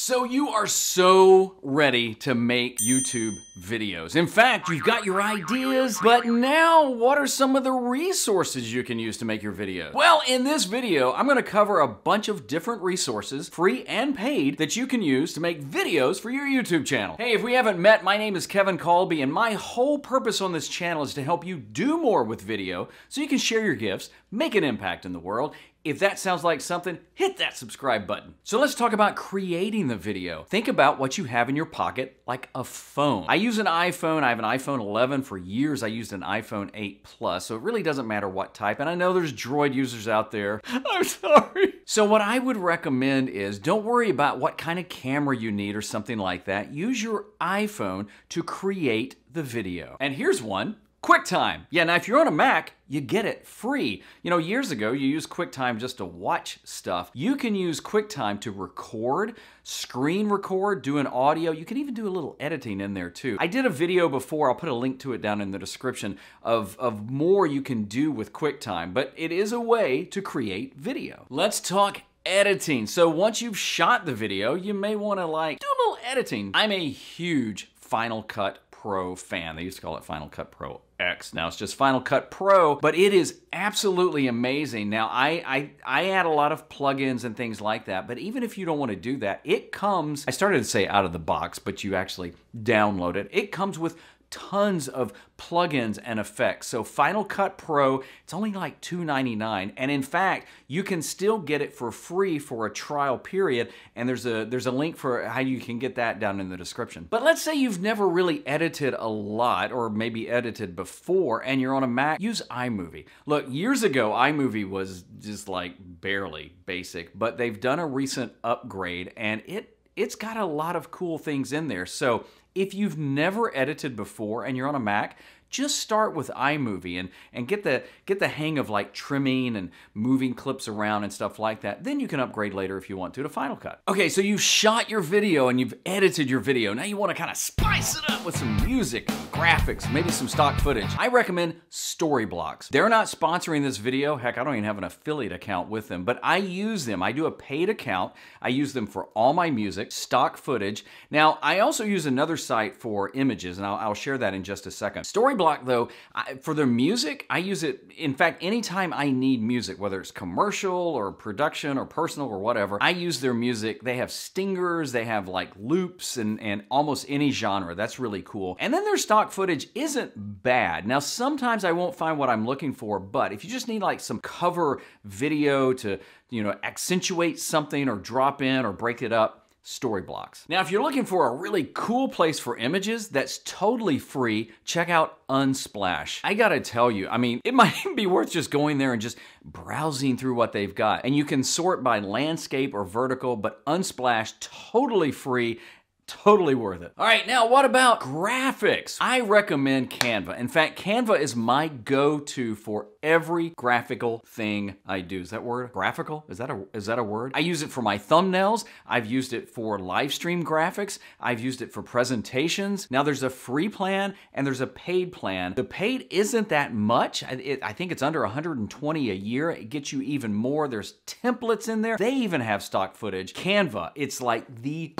So you are so ready to make YouTube videos. In fact, you've got your ideas, but now what are some of the resources you can use to make your videos? Well, in this video, I'm gonna cover a bunch of different resources, free and paid, that you can use to make videos for your YouTube channel. Hey, if we haven't met, my name is Kevin Kolbe, and my whole purpose on this channel is to help you do more with video so you can share your gifts, make an impact in the world, if that sounds like something, hit that subscribe button. So let's talk about creating the video. Think about what you have in your pocket, like a phone. I use an iPhone. I have an iPhone 11. For years, I used an iPhone 8 Plus, so it really doesn't matter what type. And I know there's Droid users out there. I'm sorry. So what I would recommend is don't worry about what kind of camera you need or something like that. Use your iPhone to create the video. And here's one QuickTime. Yeah, now if you're on a Mac, you get it free. You know, years ago, you used QuickTime just to watch stuff. You can use QuickTime to record, screen record, do an audio. You can even do a little editing in there too. I did a video before, I'll put a link to it down in the description, of, of more you can do with QuickTime, but it is a way to create video. Let's talk editing. So once you've shot the video, you may want to like do a little editing. I'm a huge Final Cut Pro fan. They used to call it Final Cut Pro X. Now it's just Final Cut Pro, but it is absolutely amazing. Now I, I, I add a lot of plugins and things like that, but even if you don't want to do that, it comes, I started to say out of the box, but you actually download it. It comes with tons of plugins and effects. So Final Cut Pro, it's only like $2.99. And in fact, you can still get it for free for a trial period. And there's a there's a link for how you can get that down in the description. But let's say you've never really edited a lot or maybe edited before and you're on a Mac, use iMovie. Look, years ago, iMovie was just like barely basic, but they've done a recent upgrade and it it's got a lot of cool things in there. So if you've never edited before and you're on a Mac, just start with iMovie and, and get the get the hang of like trimming and moving clips around and stuff like that. Then you can upgrade later if you want to to Final Cut. Okay, so you've shot your video and you've edited your video. Now you want to kind of spice it up with some music, graphics, maybe some stock footage. I recommend Storyblocks. They're not sponsoring this video. Heck, I don't even have an affiliate account with them, but I use them. I do a paid account. I use them for all my music, stock footage. Now, I also use another site for images, and I'll, I'll share that in just a second. Story Block, though, I, for their music, I use it, in fact, anytime I need music, whether it's commercial or production or personal or whatever, I use their music. They have stingers, they have like loops and, and almost any genre. That's really cool. And then their stock footage isn't bad. Now, sometimes I won't find what I'm looking for, but if you just need like some cover video to, you know, accentuate something or drop in or break it up, Storyblocks. Now, if you're looking for a really cool place for images that's totally free, check out Unsplash. I gotta tell you, I mean, it might be worth just going there and just browsing through what they've got. And you can sort by landscape or vertical, but Unsplash, totally free Totally worth it. All right, now what about graphics? I recommend Canva. In fact, Canva is my go-to for every graphical thing I do. Is that word graphical? Is that a is that a word? I use it for my thumbnails. I've used it for live stream graphics. I've used it for presentations. Now there's a free plan and there's a paid plan. The paid isn't that much. I, it, I think it's under 120 a year. It gets you even more. There's templates in there. They even have stock footage. Canva, it's like the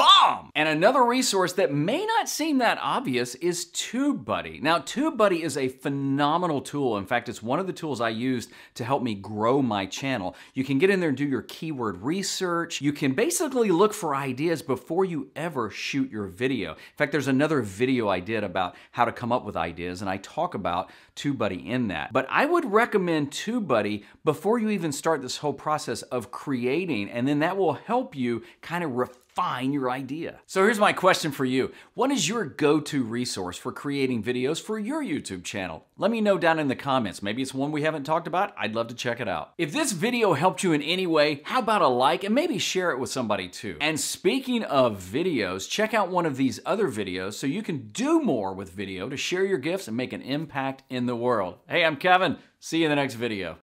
And another Another resource that may not seem that obvious is TubeBuddy. Now, TubeBuddy is a phenomenal tool. In fact, it's one of the tools I used to help me grow my channel. You can get in there and do your keyword research. You can basically look for ideas before you ever shoot your video. In fact, there's another video I did about how to come up with ideas, and I talk about TubeBuddy in that. But I would recommend TubeBuddy before you even start this whole process of creating, and then that will help you kind of refine refine your idea. So here's my question for you. What is your go-to resource for creating videos for your YouTube channel? Let me know down in the comments. Maybe it's one we haven't talked about. I'd love to check it out. If this video helped you in any way, how about a like and maybe share it with somebody too. And speaking of videos, check out one of these other videos so you can do more with video to share your gifts and make an impact in the world. Hey, I'm Kevin. See you in the next video.